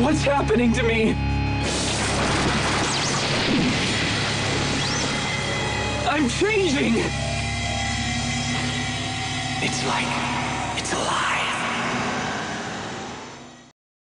What's happening to me? I'm changing! It's like it's alive.